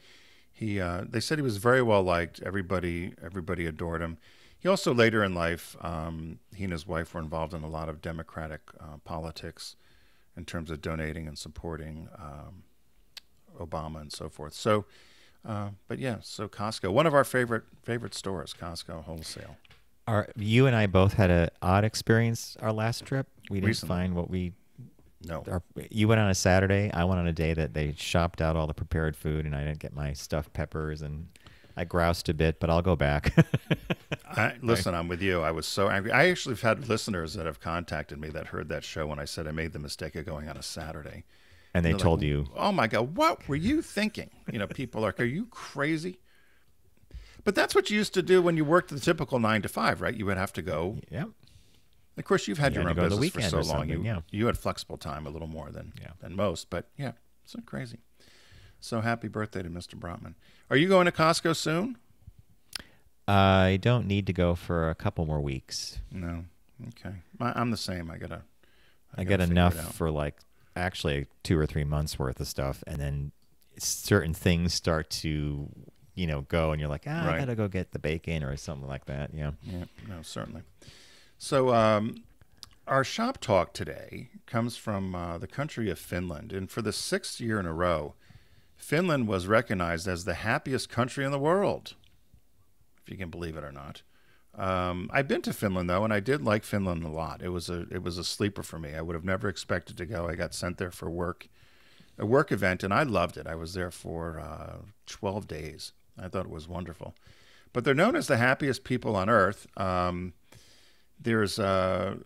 he uh, they said he was very well liked. Everybody everybody adored him. He also later in life, um, he and his wife were involved in a lot of democratic uh, politics in terms of donating and supporting um, Obama and so forth. So, uh, but yeah, so Costco, one of our favorite favorite stores, Costco wholesale. Our, you and I both had an odd experience our last trip. We didn't Recently. find what we. No, Our, you went on a Saturday. I went on a day that they shopped out all the prepared food, and I didn't get my stuffed peppers, and I groused a bit. But I'll go back. I, listen, I'm with you. I was so angry. I actually have had listeners that have contacted me that heard that show when I said I made the mistake of going on a Saturday. and they They're like, told you, "Oh my God, what were you thinking?" You know, people are, "Are you crazy?" But that's what you used to do when you worked the typical nine to five, right? You would have to go "Yeah, Of course, you've had You your had own to go on the business for so long. You, yeah. you had flexible time a little more than Yeah. than most, but yeah, so crazy. So happy birthday to Mr. Brotman. Are you going to Costco soon? I don't need to go for a couple more weeks. No. Okay. I, I'm the same. I gotta. I, gotta get enough for like actually two or three months worth of stuff, and then certain things start to, you know, go, and you're like, ah, I gotta go get the bacon or something like that. Yeah. Yeah. No, certainly. So, um, our shop talk today comes from uh, the country of Finland, and for the sixth year in a row, Finland was recognized as the happiest country in the world, if you can believe it or not. Um, I've been to Finland though, and I did like Finland a lot. It was a it was a sleeper for me. I would have never expected to go. I got sent there for work, a work event, and I loved it. I was there for uh, twelve days. I thought it was wonderful. But they're known as the happiest people on earth. Um, there's uh,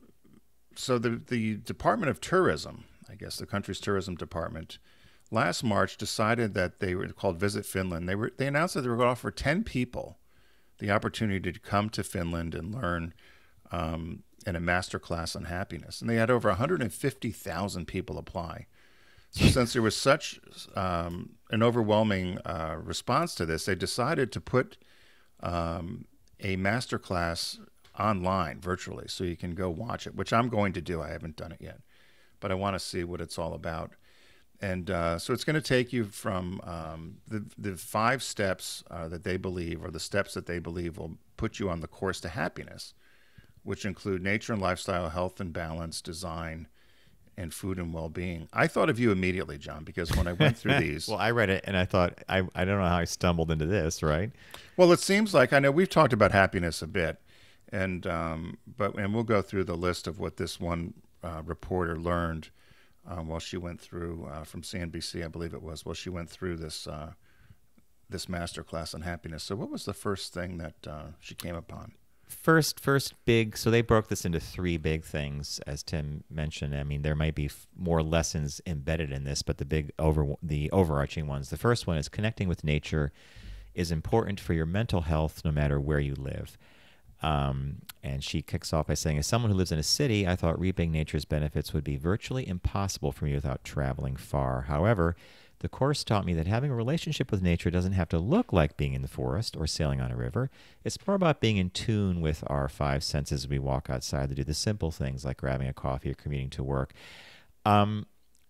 so the the Department of Tourism, I guess the country's tourism department, last March decided that they were called Visit Finland. They were they announced that they were going to offer ten people the opportunity to come to Finland and learn um, in a master class on happiness, and they had over 150,000 people apply. So since there was such um, an overwhelming uh, response to this, they decided to put um, a master class online virtually so you can go watch it, which I'm going to do. I haven't done it yet, but I want to see what it's all about. And uh, so it's going to take you from um, the, the five steps uh, that they believe, or the steps that they believe will put you on the course to happiness, which include nature and lifestyle, health and balance, design, and food and well being. I thought of you immediately, John, because when I went through these. Well, I read it and I thought, I, I don't know how I stumbled into this, right? Well, it seems like I know we've talked about happiness a bit, and um, but and we'll go through the list of what this one uh, reporter learned um, while she went through uh, from CNBC, I believe it was. While she went through this uh, this master class on happiness. So, what was the first thing that uh, she came upon? First, first big. So they broke this into three big things, as Tim mentioned. I mean, there might be more lessons embedded in this, but the big over the overarching ones. The first one is connecting with nature is important for your mental health, no matter where you live. Um, and she kicks off by saying, As someone who lives in a city, I thought reaping nature's benefits would be virtually impossible for me without traveling far. However, the course taught me that having a relationship with nature doesn't have to look like being in the forest or sailing on a river. It's more about being in tune with our five senses as we walk outside to do the simple things like grabbing a coffee or commuting to work. Um,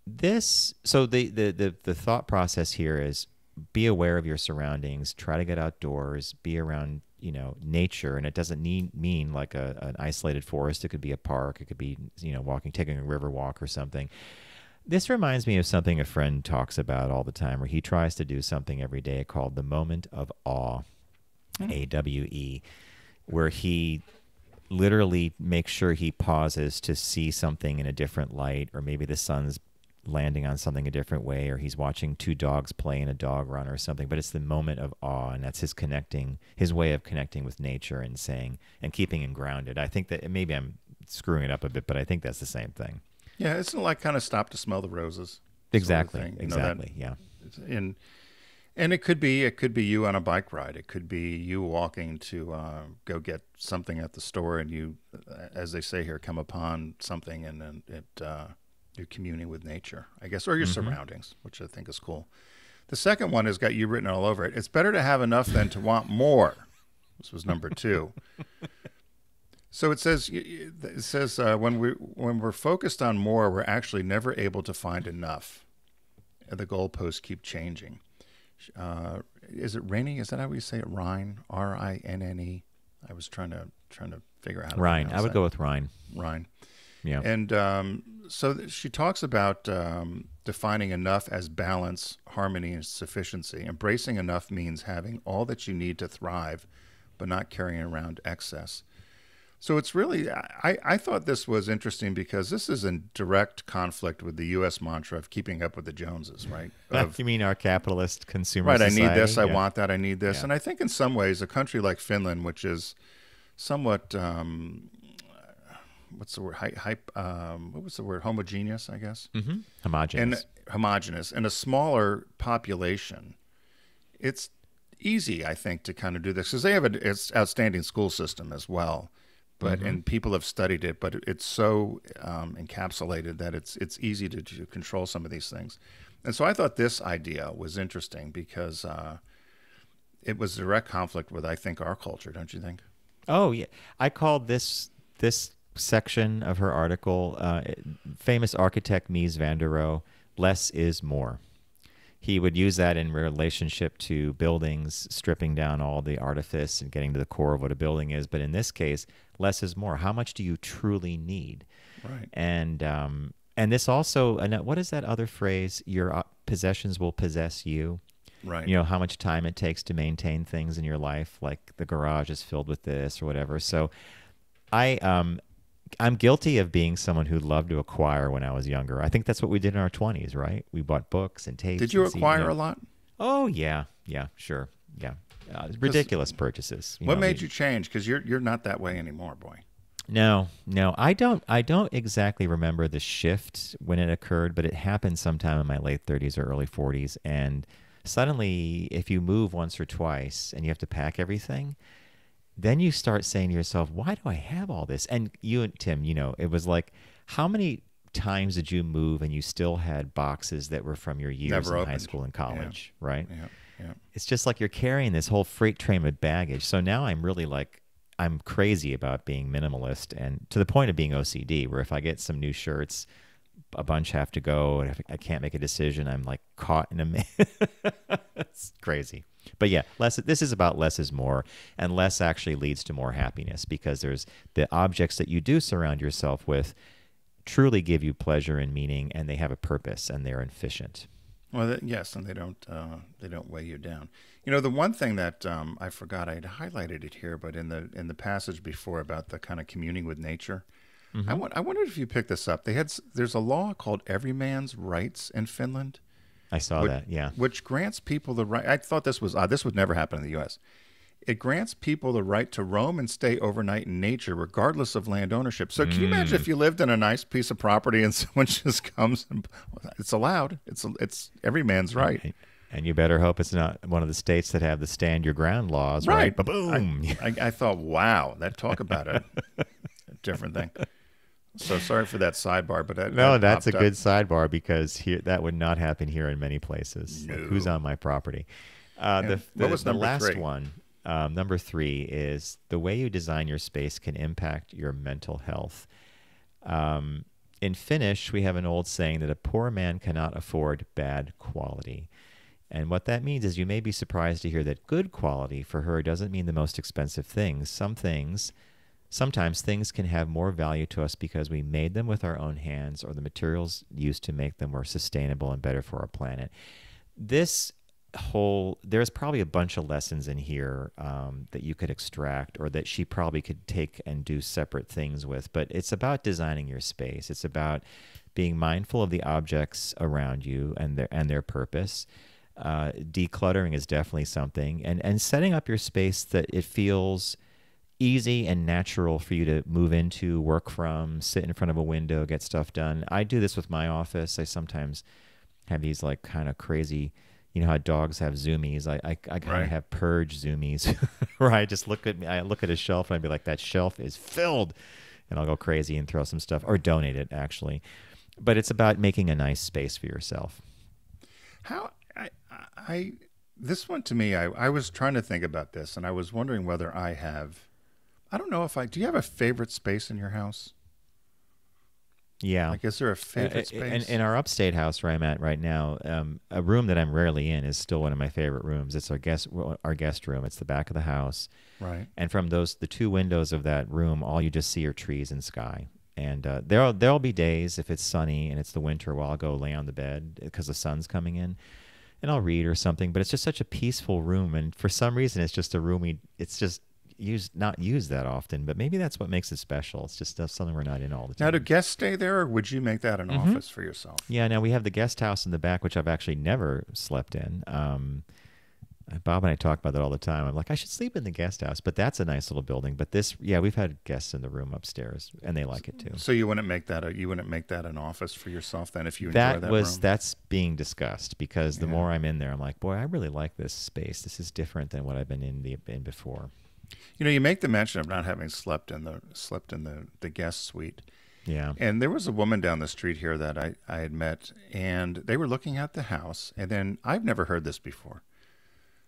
this so the, the the the thought process here is be aware of your surroundings try to get outdoors be around you know nature and it doesn't need mean like a, an isolated forest it could be a park it could be you know walking taking a river walk or something this reminds me of something a friend talks about all the time where he tries to do something every day called the moment of awe hmm. a w e where he literally makes sure he pauses to see something in a different light, or maybe the sun's landing on something a different way, or he's watching two dogs play in a dog run or something. But it's the moment of awe, and that's his connecting, his way of connecting with nature and saying and keeping him grounded. I think that maybe I'm screwing it up a bit, but I think that's the same thing. Yeah, it's not like kind of stop to smell the roses? Exactly. thing, you know, that- exactly. yeah. and and it could be it could be you on a bike ride. It could be you walking to uh, go get something at the store, and you, uh, as they say here, come upon something, and then it uh, you're communing with nature, I guess, or your surroundings, which I think is cool. The second one has got you written all over it. It's better to have enough than to want more. This was number two. So it says it says uh, when we when we're focused on more, we're actually never able to find enough. And the goalposts keep changing. Uh, is it Rainy? Is that how we say it? Rhine, R I N N E. I was trying to trying to figure out. Rhine. I would that. go with Rhine. Rhine. Yeah. And um, so she talks about um, defining enough as balance, harmony, and sufficiency. Embracing enough means having all that you need to thrive, but not carrying around excess. So it's really, I, I thought this was interesting because this is in direct conflict with the U.S. mantra of keeping up with the Joneses, right? Of, you mean our capitalist consumer right, I need society? this, I Yeah. want that, I need this. Yeah. And I think in some ways, a country like Finland, which is somewhat, um, what's the word? Hy- hype, um, what was the word? Homogeneous, I guess Mhm. Homogeneous. and homogenous and a smaller population, it's easy, I think, to kind of do this because they have an it's outstanding school system as well. But and people have studied it, but it's so um, encapsulated that it's it's easy to, to control some of these things. And so I thought this idea was interesting because uh, it was direct conflict with I think our culture, don't you think? Oh yeah, I called this this section of her article uh, famous architect Mies van der Rohe. Less is more. He would use that in relationship to buildings, stripping down all the artifice and getting to the core of what a building is. But in this case, less is more. How much do you truly need? Right. And um, and this also, and what is that other phrase? Your uh, possessions will possess you Right. you know how much time it takes to maintain things in your life like the garage is filled with this or whatever so i um i'm guilty of being someone who loved to acquire when i was younger i think that's what we did in our 20s right we bought books and tapes Did you acquire CDs. a lot? oh yeah yeah sure yeah uh, ridiculous purchases What know, made the- you change? Because you're you're not that way anymore, boy. no, no, I don't. I don't exactly remember the shift when it occurred, but it happened sometime in my late 30s or early 40s. And suddenly, if you move once or twice and you have to pack everything, then you start saying to yourself, "Why do I have all this?" And you and Tim, you know, it was like, how many times did you move and you still had boxes that were from your years Never in high school and college, right? Yeah, yeah. it's just like you're carrying this whole freight train of baggage. So now I'm really like I'm crazy about being minimalist and to the point of being OCD where if I get some new shirts a bunch have to go and I can't make a decision I'm like caught in a ma- it's crazy. But yeah, less this is about less is more and less actually leads to more happiness because there's the objects that you do surround yourself with truly give you pleasure and meaning and they have a purpose and they're efficient. Well, yes, and they don't uh, they don't weigh you down. You know, the one thing that um, I forgot I had highlighted it here, but in the in the passage before about the kind of communing with nature, I want I wondered if you picked this up. They had there's a law called Every Man's Rights in Finland, I saw which, that, yeah. which grants people the right. I thought this was odd. This would never happen in the U.S. It grants people the right to roam and stay overnight in nature, regardless of land ownership. So, can you imagine Mm. if you lived in a nice piece of property and someone just comes and it's allowed? It's it's every man's right. And- And you better hope it's not one of the states that have the stand your ground laws, right? Right. Boom. I, I thought, wow, that talk about it, a different thing. So sorry for that sidebar, but that, no, that that's a popped good sidebar because here that would not happen here in many places. Like, who's on my property? Uh, the the, what was the last three? one, um, number three, is the way you design your space can impact your mental health. Um, in Finnish, we have an old saying that a poor man cannot afford bad quality. And what that means is you may be surprised to hear that good quality for her doesn't mean the most expensive things. Some things, sometimes things can have more value to us because we made them with our own hands or the materials used to make them were sustainable and better for our planet. This whole, there's probably a bunch of lessons in here um, that you could extract or that she probably could take and do separate things with, but it's about designing your space. It's about being mindful of the objects around you and their, and their purpose uh, decluttering is definitely something and and setting up your space that it feels easy and natural for you to move into work from sit in front of a window get stuff done i do this with my office i sometimes have these like kind of crazy. You know how dogs have zoomies. I I, I kind of Right. have purge zoomies, where I just look at me. I look at a shelf and I'd be like, that shelf is filled, and I'll go crazy and throw some stuff or donate it actually. But it's about making a nice space for yourself. How I, I this one to me, I, I was trying to think about this, and I was wondering whether I have. I don't know if I. Do you have a favorite space in your house? Yeah. Like, is there a favorite in, space? in our upstate house where I'm at right now, um, a room that I'm rarely in is still one of my favorite rooms. It's our guest our guest room. It's the back of the house, right. and from those the two windows of that room, all you just see are trees and sky. And uh, there'll there'll be days if it's sunny and it's the winter, where I'll go lay on the bed because the sun's coming in, and I'll read or something. But it's just such a peaceful room, and for some reason, it's just a room we it's just used not use that often. But maybe that's what makes it special. It's just stuff- something we're not in all the time. Now, do guests stay there, or would you make that an Mm-hmm. office for yourself? Yeah, now we have the guest house in the back, which I've actually never slept in. Um, Bob and I talk about that all the time. I'm like, I should sleep in the guest house, but that's a nice little building. But this, yeah, we've had guests in the room upstairs, and they like it too. So you wouldn't make that a you wouldn't make that an office for yourself then if you enjoy That that was room? that's being discussed because the Yeah. more I'm in there, I'm like, boy, I really like this space. This is different than what I've been in the in before. You know, you make the mention of not having slept in the slept in the the guest suite. Yeah, And there was a woman down the street here that I, I had met, and they were looking at the house. And then I've never heard this before.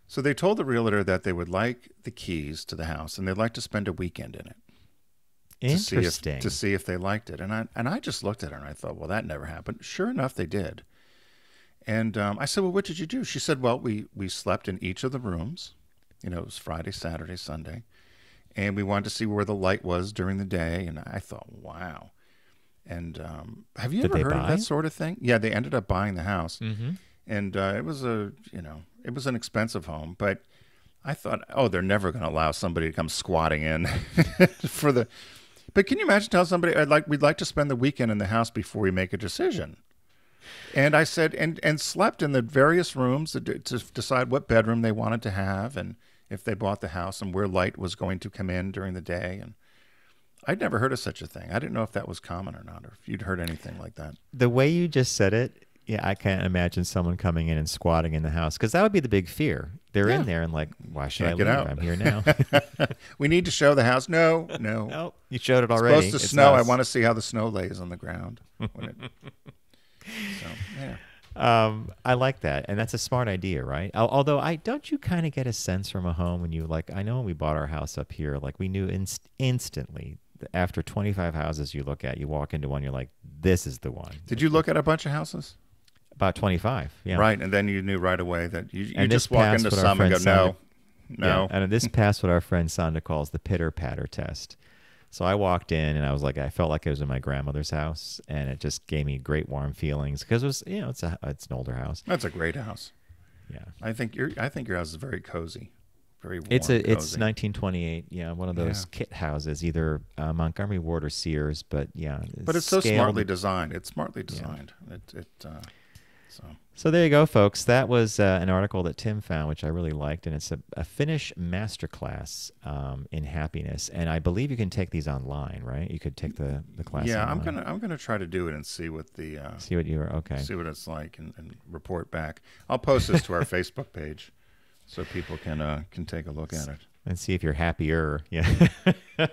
So they told the realtor that they would like the keys to the house and they'd like to spend a weekend in it to see if interesting. to see if they liked it. And I and I just looked at her and I thought, well, that never happened. Sure enough, they did. And um, I said, well, what did you do? She said, well, we we slept in each of the rooms. You know, it was Friday, Saturday, Sunday, and we wanted to see where the light was during the day. And I thought, wow. And um, have you Did ever heard of that sort of thing? Yeah, they ended up buying the house, mm-hmm. and uh, it was a you know it was an expensive home, but I thought, oh, they're never going to allow somebody to come squatting in for the. But can you imagine telling somebody, I'd like we'd like to spend the weekend in the house before we make a decision? And I said, and and slept in the various rooms to, to decide what bedroom they wanted to have, and if they bought the house, and where light was going to come in during the day. And I'd never heard of such a thing. I didn't know if that was common or not, or if you'd heard anything like that. the way you just said it, yeah, I can't imagine someone coming in and squatting in the house because that would be the big fear. They're Yeah. in there and like, why should Can't I get leave? out. I'm here now. We need to show the house. No, no. no, you showed it It's already. supposed to It's snow. I want to see how the snow lays on the ground. When it, so yeah, Um, I like that, and that's a smart idea, right? Although I don't, you kind of get a sense from a home when you like. I know when we bought our house up here, like we knew inst- instantly after 25 houses you look at, you walk into one, you're like, this is the one. did you look at a bunch of houses? About 25, yeah. Right, and then you knew right away that you, you just walk into some and go, no, no. Yeah, and this passed what our friend Sonda calls the pitter patter test. So I walked in and I was like, I felt like I was in my grandmother's house, and it just gave me great warm feelings because it was, you know, it's a it's an older house. That's a great house. Yeah, I think your I think your house is very cozy, very warm. it's a it's 1928. Yeah, one of those Yeah. kit houses, either uh, Montgomery Ward or Sears. But yeah, but it's so smartly designed. It's smartly designed. It it uh, so So there you go, folks. That was uh, an article that Tim found, which I really liked, and it's a, a Finnish masterclass um, in happiness. And I believe you can take these online, right? You could take the the class. yeah, I'm gonna I'm gonna try to do it and see what the uh, see what you were okay. see what it's like and, and report back. I'll post this to our Facebook page so people can uh, can take a look at it. and see if you're happier. Yeah.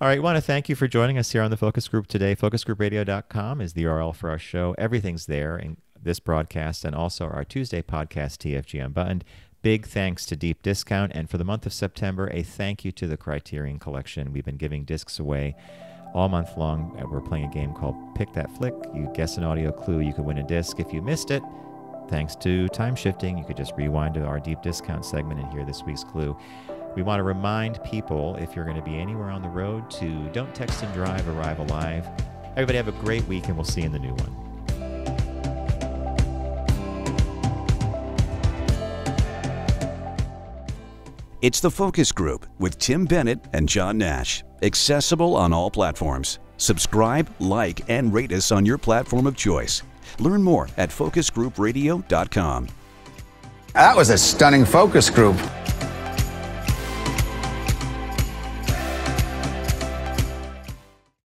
All right, want to thank you for joining us here on the Focus Group today. FocusGroupRadio.com is the URL for our show. Everything's there in this broadcast and also our Tuesday podcast, TFG Unbuttoned. Big thanks to Deep Discount. And for the month of September, a thank you to the Criterion Collection. We've been giving discs away all month long. We're playing a game called Pick That Flick. You guess an audio clue, you could win a disc. If you missed it, Thanks to time shifting, you could just rewind to our deep discount segment and hear this week's clue. We want to remind people if you're going to be anywhere on the road to don't text and drive, arrive alive. Everybody have a great week, and we'll see you in the new one. It's the Focus Group with Tim Bennett and John Nash. Accessible on all platforms. Subscribe, like, and rate us on your platform of choice. Learn more at focusgroupradio.com. That was a stunning focus group.